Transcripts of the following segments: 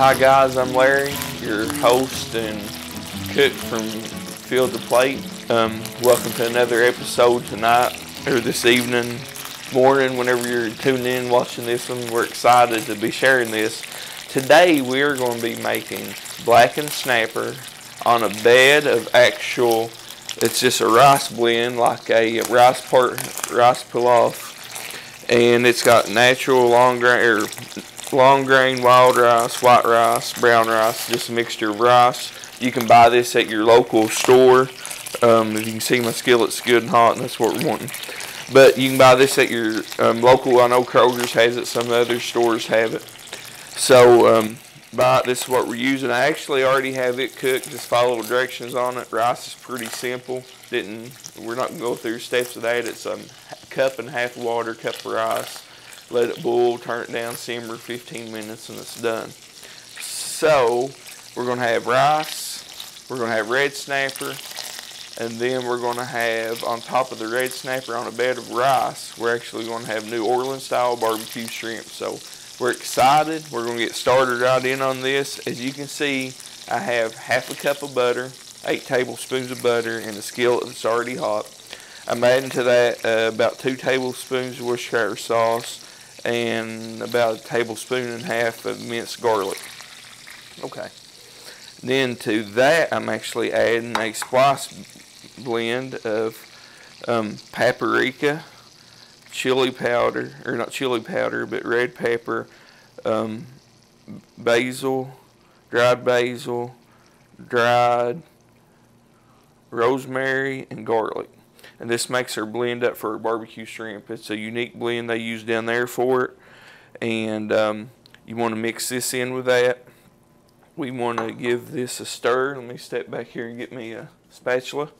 Hi guys, I'm Larry, your host and cook from Field to Plate. Um, welcome to another episode tonight or this evening, morning, whenever you're tuning in watching this one. We're excited to be sharing this. Today we are going to be making blackened snapper on a bed of actual. It's just a rice blend, like a rice part rice pilaf, and it's got natural long grain long grain wild rice, white rice, brown rice, just a mixture of rice. You can buy this at your local store. Um, as you can see, my skillet's good and hot, and that's what we're wanting. But you can buy this at your um, local. I know Kroger's has it. Some other stores have it. So um, buy it. This is what we're using. I actually already have it cooked. Just follow the directions on it. Rice is pretty simple. Didn't. We're not gonna go through steps of that. It's a cup and a half water, cup of rice. Let it boil. Turn it down. Simmer 15 minutes, and it's done. So we're gonna have rice. We're gonna have red snapper and then we're going to have on top of the red snapper on a bed of rice we're actually going to have new orleans style barbecue shrimp so we're excited we're going to get started right in on this as you can see i have half a cup of butter eight tablespoons of butter in a skillet that's already hot i'm adding to that uh, about two tablespoons of worcestershire sauce and about a tablespoon and a half of minced garlic okay then to that i'm actually adding a spice blend of um, paprika, chili powder, or not chili powder, but red pepper, um, basil, dried basil, dried rosemary, and garlic. And this makes our blend up for barbecue shrimp. It's a unique blend they use down there for it. And um, you want to mix this in with that. We want to give this a stir. Let me step back here and get me a spatula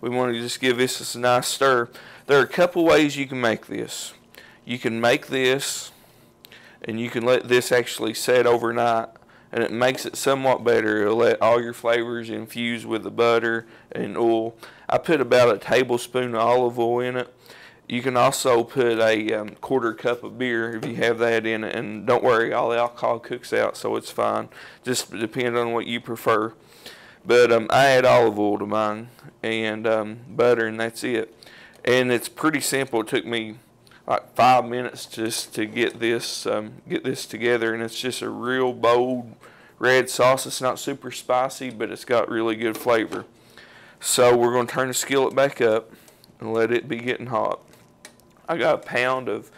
we want to just give this a nice stir. There are a couple ways you can make this. You can make this and you can let this actually set overnight and it makes it somewhat better. It'll let all your flavors infuse with the butter and oil. I put about a tablespoon of olive oil in it. You can also put a um, quarter cup of beer if you have that in it. And don't worry, all the alcohol cooks out, so it's fine. Just depend on what you prefer. But um, I add olive oil to mine and um, butter, and that's it. And it's pretty simple. It took me like five minutes just to get this um, get this together, and it's just a real bold red sauce. It's not super spicy, but it's got really good flavor. So we're going to turn the skillet back up and let it be getting hot. I got a pound of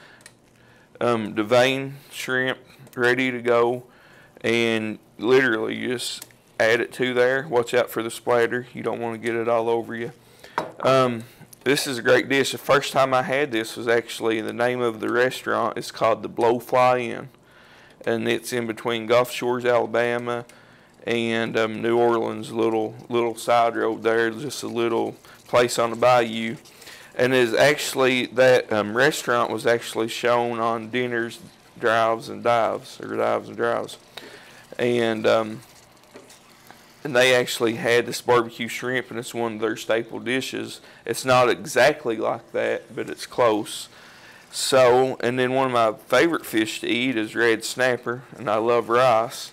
um, deveined shrimp ready to go, and literally just add it to there. Watch out for the splatter. You don't want to get it all over you. Um, this is a great dish. The first time I had this was actually the name of the restaurant. It's called the Blowfly Inn, and it's in between Gulf Shores, Alabama, and um, New Orleans. Little little side road there, just a little place on the bayou. And is actually that um, restaurant was actually shown on Diners, drives, and dives, or dives and drives, and um, and they actually had this barbecue shrimp, and it's one of their staple dishes. It's not exactly like that, but it's close. So, and then one of my favorite fish to eat is red snapper, and I love rice.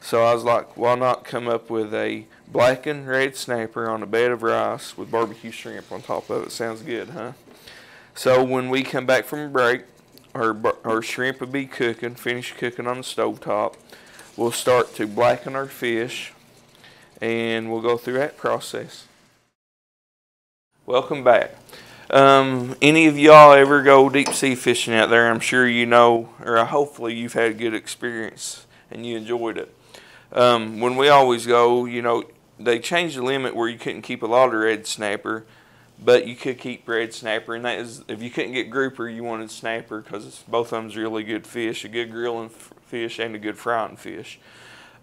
So I was like, why not come up with a blackened red snapper on a bed of rice with barbecue shrimp on top of it? Sounds good, huh? So when we come back from break, our, our shrimp will be cooking, finish cooking on the stove top. We'll start to blacken our fish and we'll go through that process. Welcome back. Um, any of y'all ever go deep sea fishing out there? I'm sure you know, or hopefully you've had a good experience and you enjoyed it. Um, when we always go, you know, they changed the limit where you couldn't keep a lot of red snapper, but you could keep red snapper, and that is if you couldn't get grouper, you wanted snapper because both of them's really good fish, a good grilling fish and a good frying fish.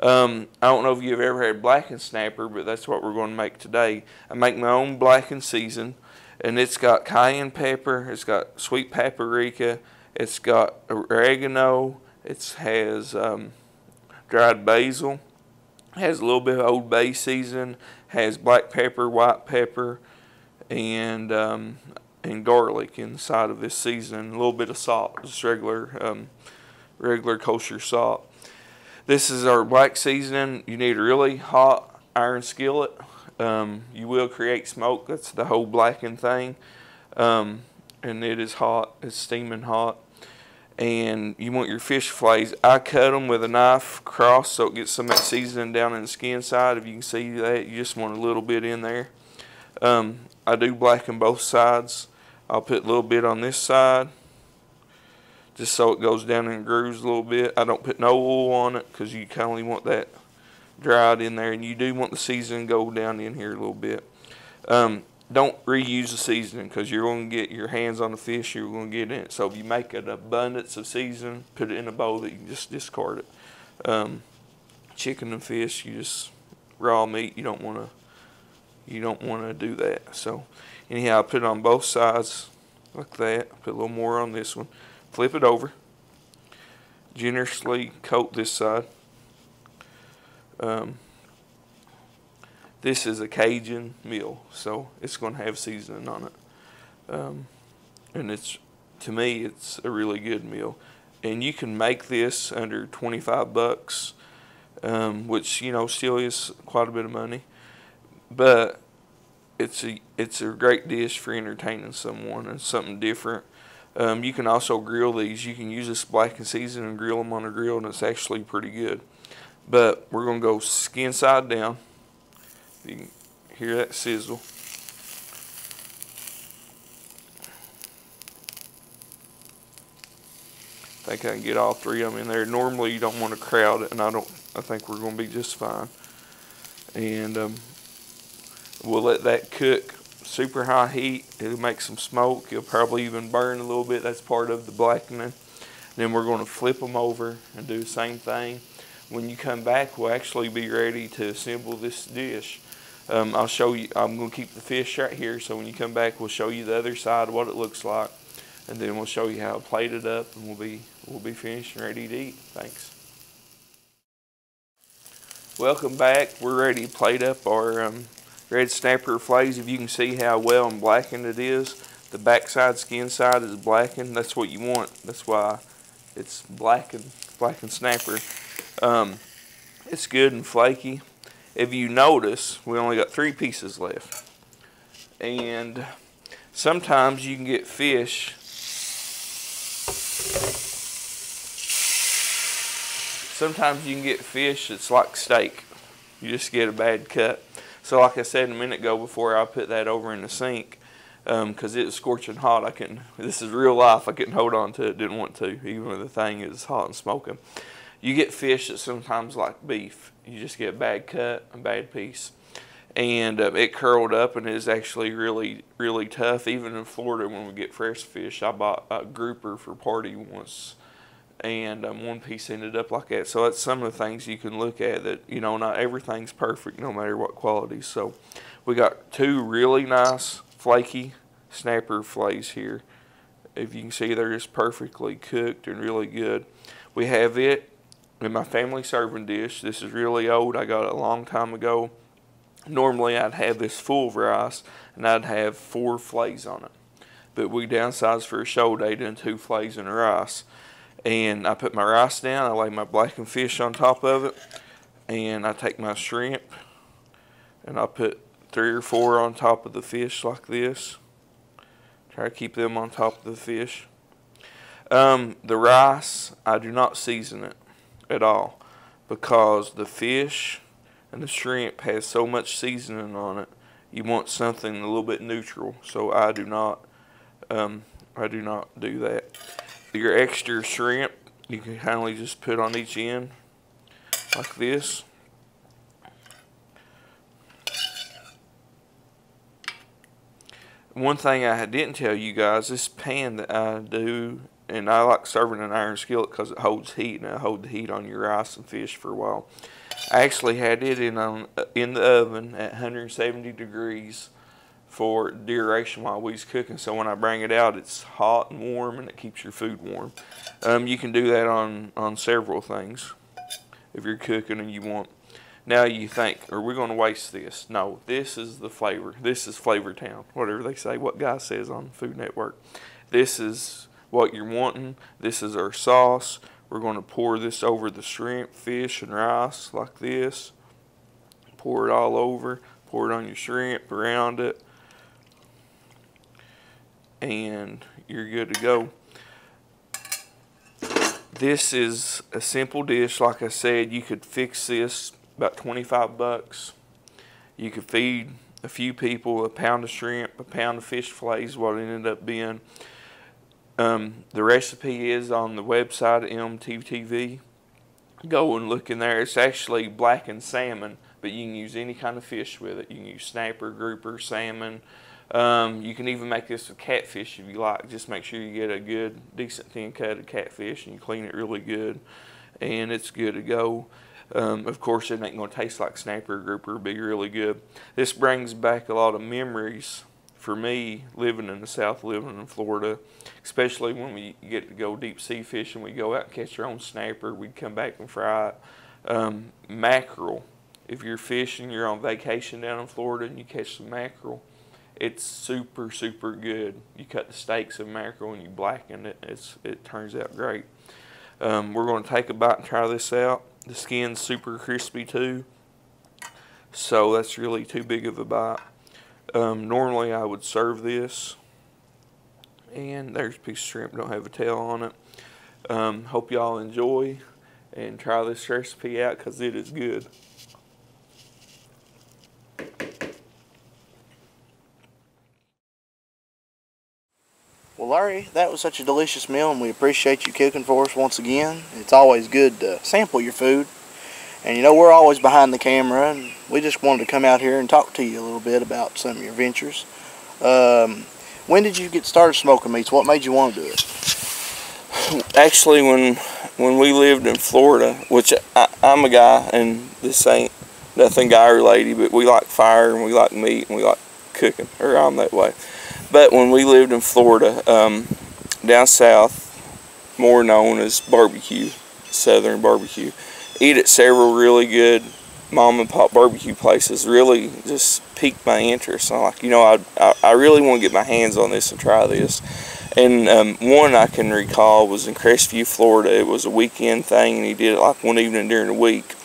Um, I don't know if you've ever had blackened snapper, but that's what we're going to make today. I make my own blackened season, and it's got cayenne pepper, it's got sweet paprika, it's got oregano, it has um, dried basil, has a little bit of Old Bay season, has black pepper, white pepper, and um, and garlic inside of this season, a little bit of salt, just regular um, regular kosher salt. This is our black seasoning. You need a really hot iron skillet. Um, you will create smoke. That's the whole blackened thing. Um, and it is hot. It's steaming hot. And you want your fish fillets. I cut them with a knife cross so it gets some of that seasoning down in the skin side. If you can see that, you just want a little bit in there. Um, I do blacken both sides. I'll put a little bit on this side just so it goes down and grooves a little bit. I don't put no oil on it because you kind of want that dried in there and you do want the seasoning to go down in here a little bit. Um, don't reuse the seasoning because you're going to get your hands on the fish you're going to get in it. So if you make an abundance of seasoning, put it in a bowl that you can just discard it. Um, chicken and fish, you just raw meat, you don't want to you don't want to do that. So anyhow, I put it on both sides like that. Put a little more on this one. Flip it over. Generously coat this side. Um, this is a Cajun meal, so it's going to have seasoning on it. Um, and it's, to me, it's a really good meal. And you can make this under 25 bucks, um, which, you know, still is quite a bit of money. But it's a, it's a great dish for entertaining someone and something different. Um, you can also grill these. You can use this blackened season and grill them on a grill, and it's actually pretty good. But we're going to go skin side down. You can hear that sizzle. I think I can get all three of them in there. Normally you don't want to crowd it, and I don't. I think we're going to be just fine. And um, we'll let that cook super high heat. It'll make some smoke. It'll probably even burn a little bit. That's part of the blackening. Then we're going to flip them over and do the same thing. When you come back, we'll actually be ready to assemble this dish. Um, I'll show you, I'm going to keep the fish right here, so when you come back, we'll show you the other side, what it looks like, and then we'll show you how to plate it up, and we'll be, we'll be finished and ready to eat. Thanks. Welcome back. We're ready to plate up our um, red snapper fillets. If you can see how well and blackened it is, the backside skin side is blackened. That's what you want. That's why it's blackened, blackened snapper. Um, it's good and flaky if you notice, we only got three pieces left. And sometimes you can get fish sometimes you can get fish that's like steak. You just get a bad cut. So like I said a minute ago before I put that over in the sink, because um, it was scorching hot, I couldn't, this is real life, I couldn't hold on to it, didn't want to, even when the thing is hot and smoking. You get fish that sometimes like beef you just get a bad cut, a bad piece. And uh, it curled up and is actually really, really tough. Even in Florida, when we get fresh fish, I bought a grouper for party once, and um, one piece ended up like that. So that's some of the things you can look at that, you know, not everything's perfect no matter what quality. So we got two really nice flaky snapper fillets here. If you can see, they're just perfectly cooked and really good. We have it in my family serving dish. This is really old. I got it a long time ago. Normally I'd have this full of rice and I'd have four fillets on it. But we downsized for a show day to two fillets and rice. And I put my rice down, I lay my blackened fish on top of it, and I take my shrimp and I put three or four on top of the fish like this. Try to keep them on top of the fish. Um, the rice, I do not season it at all because the fish and the shrimp has so much seasoning on it. You want something a little bit neutral, so I do not. Um, I do not do that. Your extra shrimp, you can kindly just put on each end like this. One thing I didn't tell you guys, this pan that I do and I like serving an iron skillet because it holds heat and it hold the heat on your rice and fish for a while. I actually had it in on in the oven at 170 degrees for duration while we was cooking. So when I bring it out, it's hot and warm and it keeps your food warm. Um, you can do that on on several things if you're cooking and you want. Now you think, are we going to waste this? No, this is the flavor. This is Flavor Town, whatever they say, what guy says on Food Network. This is what you're wanting. This is our sauce. We're going to pour this over the shrimp, fish, and rice like this. Pour it all over. Pour it on your shrimp, around it. And you're good to go. This is a simple dish. Like I said, you could fix this about 25 bucks. You could feed a few people a pound of shrimp, a pound of fish fillets, what it ended up being. Um, the recipe is on the website MTTV. Go and look in there. It's actually blackened salmon, but you can use any kind of fish with it. You can use snapper, grouper, salmon. Um, you can even make this with catfish if you like. Just make sure you get a good, decent thin cut of catfish and you clean it really good, and it's good to go. Um, of course, it ain't going to taste like snapper or grouper, be really good. This brings back a lot of memories for me living in the South, living in Florida, especially when we get to go deep sea fishing, we go out and catch our own snapper. We'd come back and fry. Um, mackerel. If you're fishing, you're on vacation down in Florida and you catch some mackerel, it's super, super good. You cut the steaks of mackerel and you blacken it. It's, it turns out great. Um, we're going to take a bite and try this out. The skin's super crispy too, so that's really too big of a bite. Um, normally I would serve this. And there's a piece of shrimp, don't have a tail on it. Um, hope y'all enjoy and try this recipe out because it is good. Well, Larry, that was such a delicious meal, and we appreciate you cooking for us once again. It's always good to sample your food. And you know, we're always behind the camera, and we just wanted to come out here and talk to you a little bit about some of your ventures. Um, when did you get started smoking meats? What made you want to do it? Actually, when when we lived in Florida, which I, am a guy, and this ain't nothing guy or lady, but we like fire and we like meat and we like cooking, or I'm that way. But when we lived in Florida, um, down south, more known as barbecue, Southern barbecue, eat at several really good mom and pop barbecue places really just piqued my interest. I'm like, you know, I, I, I really want to get my hands on this and try this. And um, one I can recall was in Crestview, Florida. It was a weekend thing, and he did it like one evening during the week.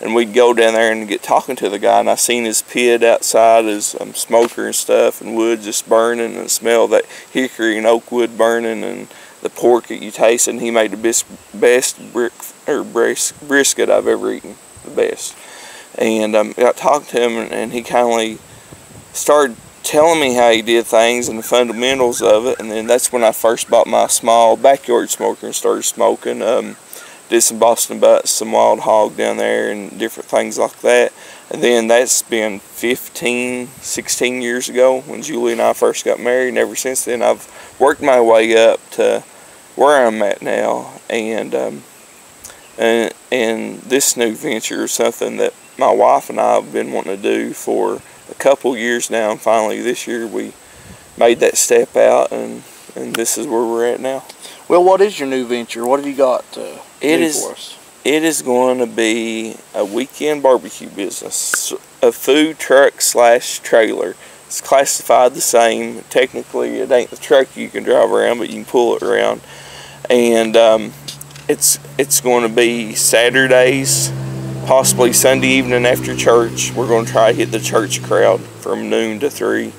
And we'd go down there and get talking to the guy, and I seen his pit outside, his um, smoker and stuff, and wood just burning, and smell that hickory and oak wood burning, and the pork that you taste. And he made the best, best brick or brisket I've ever eaten, the best and um, got talking to him, and, and he kindly started telling me how he did things and the fundamentals of it. And then that's when I first bought my small backyard smoker and started smoking. Um, did some Boston butts, some wild hog down there, and different things like that. And then that's been 15, 16 years ago when Julie and I first got married. And ever since then, I've worked my way up to where I'm at now. And um, and and this new venture is something that my wife and I have been wanting to do for a couple years now, and finally this year we made that step out, and and this is where we're at now. Well, what is your new venture? What have you got to it do is, for us? It is going to be a weekend barbecue business, a food truck slash trailer. It's classified the same. Technically, it ain't the truck you can drive around, but you can pull it around. And um, it's it's going to be Saturdays possibly Sunday evening after church. We're going to try to hit the church crowd from noon to 3.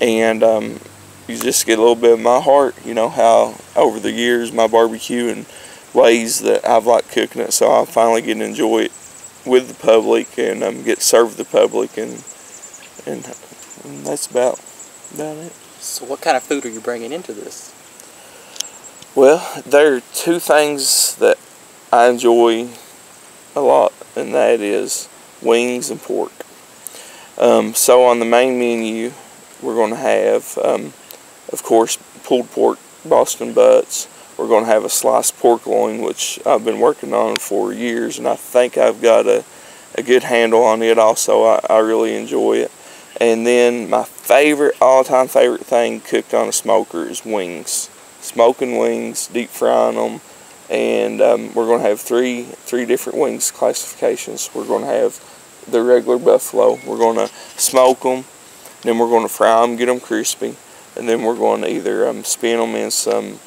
And um, you just get a little bit of my heart, you know, how over the years my barbecue and ways that I've liked cooking it. So I finally get to enjoy it with the public and um, get served the public. And, and, and that's about, about it. So what kind of food are you bringing into this? Well, there are two things that I enjoy a lot and that is wings and pork. Um, so on the main menu, we're going to have, um, of course, pulled pork, Boston butts. We're going to have a sliced pork loin, which I've been working on for years, and I think I've got a, a good handle on it also. I, I really enjoy it. And then my favorite, all-time favorite thing cooked on a smoker is wings. Smoking wings, deep frying them, and um, we're going to have three three different wings classifications. We're going to have the regular buffalo. We're going to smoke them, then we're going to fry them, get them crispy, and then we're going to either um, spin them in some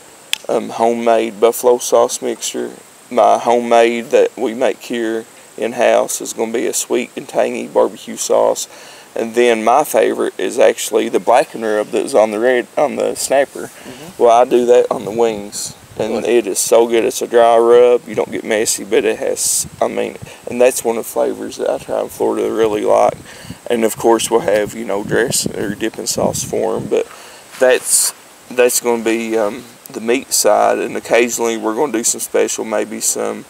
um, homemade buffalo sauce mixture, my homemade that we make here in house is going to be a sweet and tangy barbecue sauce. And then my favorite is actually the black and rub that's on the red on the snapper. Well, I do that on the wings, and Really? it is so good. It's a dry rub. You don't get messy, but it has. I mean, and that's one of the flavors that I try in Florida really like. And of course, we'll have you know dress or dipping sauce for them, but that's that's going to be um, the meat side, and occasionally we're going to do some special, maybe some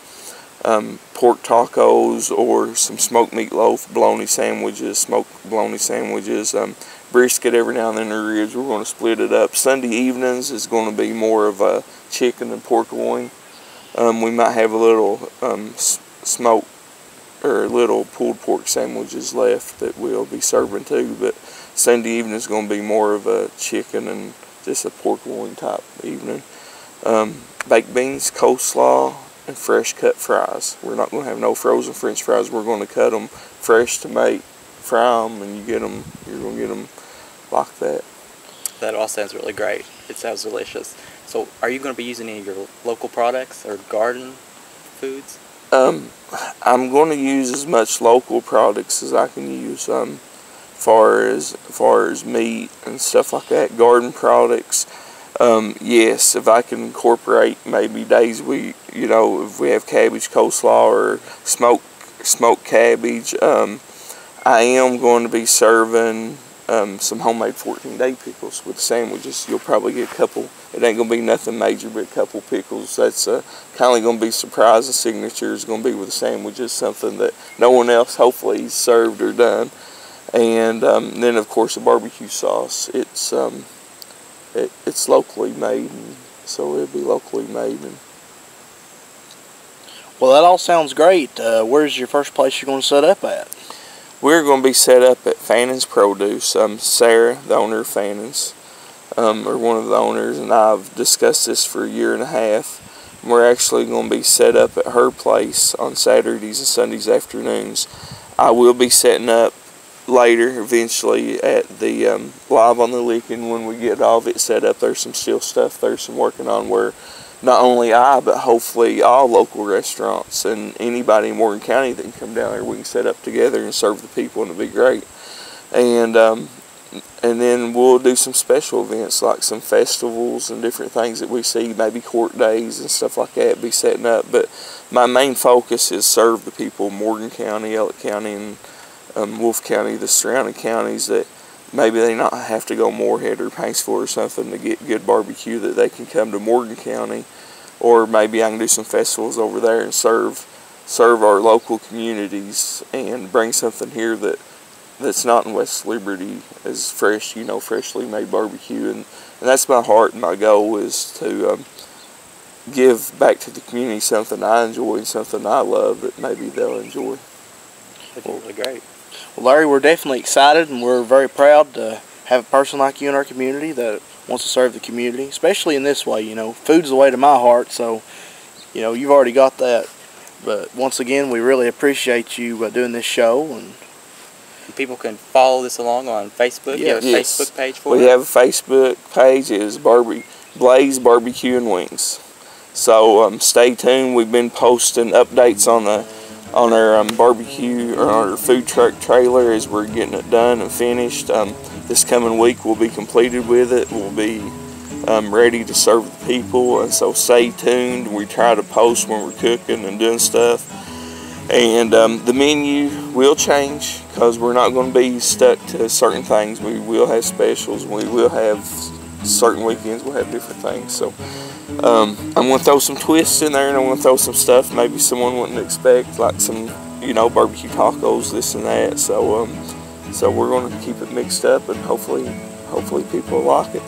um, pork tacos or some smoked meatloaf, bologna sandwiches, smoked bologna sandwiches, um, brisket every now and then, or ribs. We're going to split it up. Sunday evenings is going to be more of a chicken and pork loin. Um, we might have a little um, smoked or little pulled pork sandwiches left that we'll be serving too, but Sunday evening is going to be more of a chicken and just a pork loin type evening. Um, baked beans, coleslaw, and fresh cut fries. We're not going to have no frozen French fries. We're going to cut them fresh to make, fry them, and you get them. You're going to get them like that. That all sounds really great. It sounds delicious. So, are you going to be using any of your local products or garden foods? Um, I'm going to use as much local products as I can use. Um, far as far as meat and stuff like that, garden products. Um, yes, if I can incorporate maybe days we, you know, if we have cabbage coleslaw or smoked smoked cabbage, um, I am going to be serving um, some homemade 14 day pickles with sandwiches. You'll probably get a couple. It ain't gonna be nothing major, but a couple pickles. That's uh, kind of gonna be surprise. The signature is gonna be with the sandwiches, something that no one else hopefully served or done. And um, then of course the barbecue sauce. It's um, it, it's locally made, and so it'll be locally made. And Well, that all sounds great. Uh, where's your first place you're going to set up at? We're going to be set up at Fannon's Produce. Um, Sarah, the owner of Fannon's, um, or one of the owners, and I've discussed this for a year and a half. We're actually going to be set up at her place on Saturdays and Sundays afternoons. I will be setting up later, eventually, at the um, Live on the Licking when we get all of it set up. There's some still stuff there's some working on where not only I, but hopefully all local restaurants and anybody in Morgan County that can come down there, we can set up together and serve the people, and it'll be great. And um, and then we'll do some special events like some festivals and different things that we see, maybe court days and stuff like that, be setting up. But my main focus is serve the people Morgan County, Elliott County, and um, Wolfe County, the surrounding counties that maybe they not have to go Morehead or Paintsville or something to get good barbecue that they can come to Morgan County or maybe I can do some festivals over there and serve serve our local communities and bring something here that that's not in West Liberty as fresh, you know, freshly made barbecue and, and that's my heart and my goal is to um, give back to the community something I enjoy and something I love that maybe they'll enjoy. That'd really great. Well, Larry, we're definitely excited and we're very proud to have a person like you in our community that wants to serve the community, especially in this way. You know, food's the way to my heart, so, you know, you've already got that. But once again, we really appreciate you uh, doing this show. And And people can follow this along on Facebook. You have a Yes. Facebook page for it. We it? have a Facebook page. It is Barbie Blaze Barbecue and Wings. So um, stay tuned. We've been posting updates on the on our um, barbecue or our food truck trailer as we're getting it done and finished. Um, this coming week we'll be completed with it. We'll be um, ready to serve the people, and so stay tuned. We try to post when we're cooking and doing stuff. And um, the menu will change because we're not going to be stuck to certain things. We will have specials. We will have certain weekends. We'll have different things. So um, I'm to throw some twists in there, and I'm to throw some stuff maybe someone wouldn't expect, like some you know barbecue tacos, this and that. So um, so we're going to keep it mixed up, and hopefully hopefully people like it.